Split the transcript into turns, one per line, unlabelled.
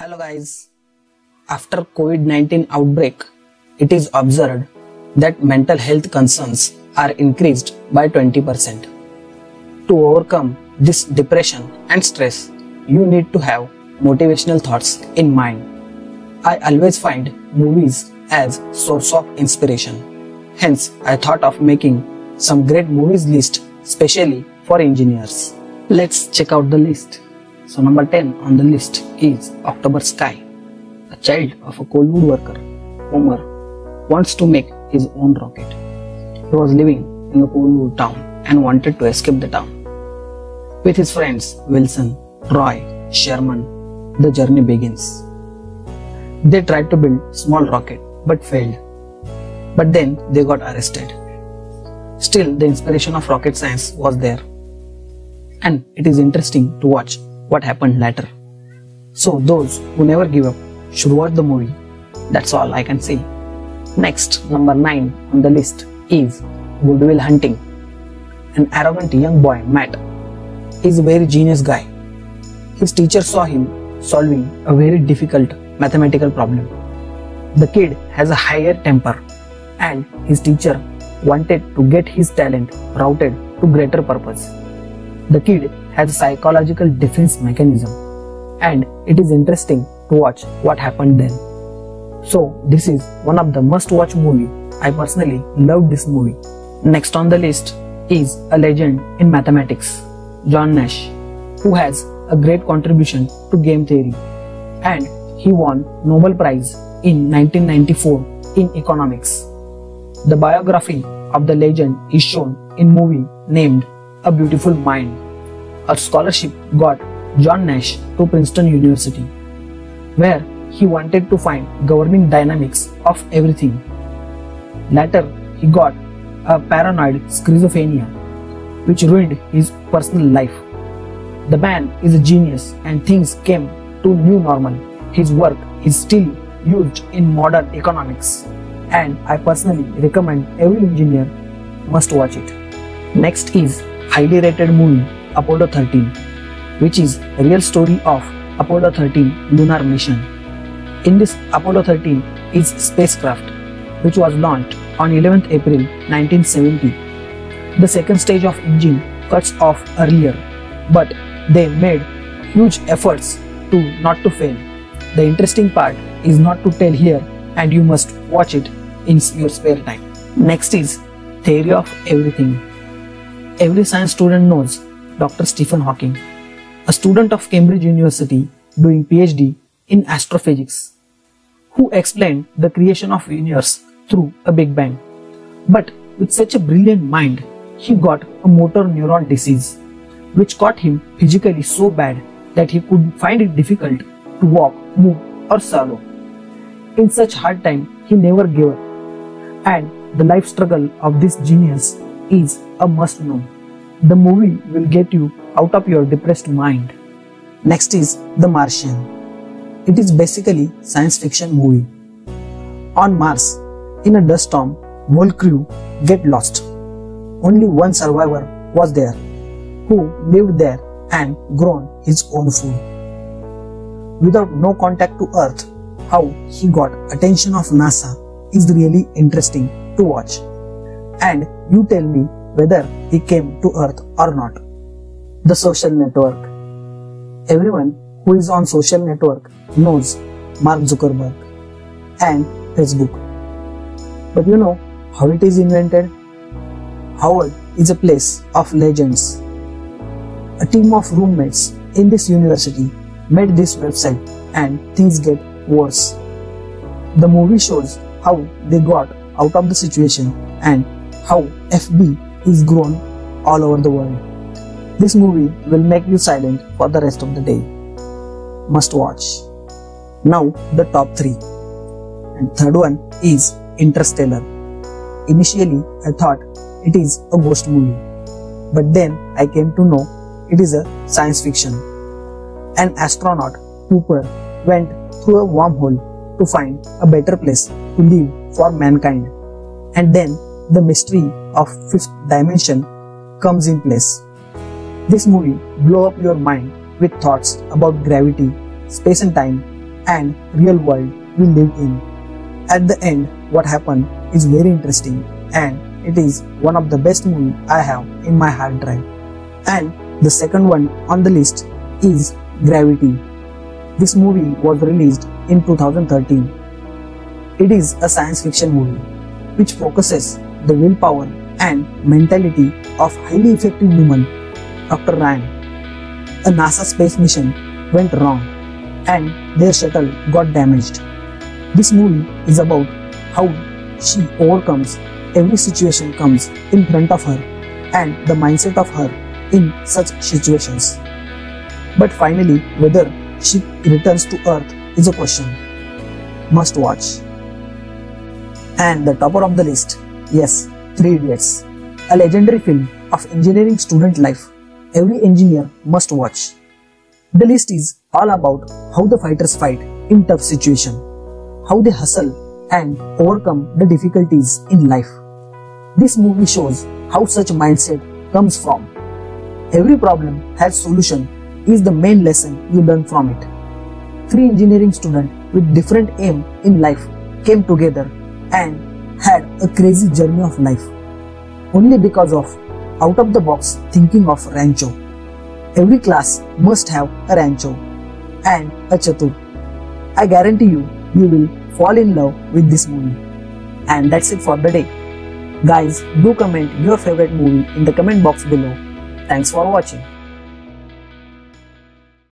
Hello guys. After COVID-19 outbreak, it is observed that mental health concerns are increased by 20%. To overcome this depression and stress, you need to have motivational thoughts in mind. I always find movies as source of inspiration. Hence, I thought of making some great movies list specially for engineers. Let's check out the list. So number 10 on the list is October Sky. A child of a coal woodworker, Homer, wants to make his own rocket. He was living in a coal town and wanted to escape the town. With his friends Wilson, Roy, Sherman, the journey begins. They tried to build small rocket but failed. But then they got arrested. Still, the inspiration of rocket science was there. And it is interesting to watch what happened later. So, those who never give up should watch the movie. That's all I can say. Next, number 9 on the list is Good Will Hunting. An arrogant young boy, Matt, is a very genius guy. His teacher saw him solving a very difficult mathematical problem. The kid has a higher temper and his teacher wanted to get his talent routed to greater purpose. The kid has a psychological defense mechanism and it is interesting to watch what happened then. So this is one of the must watch movie. I personally love this movie. Next on the list is a legend in mathematics, John Nash, who has a great contribution to game theory and he won Nobel Prize in 1994 in economics. The biography of the legend is shown in movie named A Beautiful Mind. A scholarship got John Nash to Princeton University, where he wanted to find governing dynamics of everything. Later, he got a paranoid schizophrenia, which ruined his personal life. The man is a genius and things came to new normal. His work is still used in modern economics and I personally recommend every engineer must watch it. Next is highly rated movie Apollo 13 which is real story of Apollo 13 lunar mission. In this Apollo 13 is spacecraft which was launched on 11th April 1970. The second stage of engine cuts off earlier but they made huge efforts to not to fail. The interesting part is not to tell here and you must watch it in your spare time. Next is theory of everything. Every science student knows Dr. Stephen Hawking, a student of Cambridge University doing PhD in astrophysics, who explained the creation of universe through a Big Bang. But with such a brilliant mind, he got a motor neuron disease, which caught him physically so bad that he could find it difficult to walk, move, or swallow. In such hard time, he never gave up. And the life struggle of this genius is a must know. The movie will get you out of your depressed mind. Next is The Martian. It is basically science fiction movie. On Mars, in a dust storm, whole crew get lost. Only one survivor was there, who lived there and grown his own food. Without no contact to Earth, how he got attention of NASA is really interesting to watch. And you tell me whether he came to Earth or not. The social network. Everyone who is on social network knows Mark Zuckerberg and Facebook. But you know how it is invented? Harvard is a place of legends. A team of roommates in this university made this website and things get worse. The movie shows how they got out of the situation and how FB is grown all over the world. This movie will make you silent for the rest of the day. Must watch. Now the top 3. And third one is Interstellar. Initially I thought it is a ghost movie. But then I came to know it is a science fiction. An astronaut, Cooper, went through a wormhole to find a better place to live for mankind. And then the mystery of fifth dimension comes in place. This movie blow up your mind with thoughts about gravity, space and time, and real world we live in. At the end, what happened is very interesting and it is one of the best movie I have in my hard drive. And the second one on the list is Gravity. This movie was released in 2013. It is a science fiction movie which focuses the willpower and mentality of highly effective woman Dr. Ryan. A NASA space mission went wrong and their shuttle got damaged. This movie is about how she overcomes every situation comes in front of her and the mindset of her in such situations. But finally, whether she returns to Earth is a question. Must watch. And the topper of the list, yes, Three Idiots, a legendary film of engineering student life. Every engineer must watch. The list is all about how the fighters fight in tough situation, how they hustle and overcome the difficulties in life. This movie shows how such mindset comes from. Every problem has solution is the main lesson you learn from it. Three engineering students with different aim in life came together and had a crazy journey of life only because of out of the box thinking of Rancho. Every class must have a Rancho and a Chatur. I guarantee you, you will fall in love with this movie. And that's it for the day. Guys, do comment your favorite movie in the comment box below. Thanks for watching.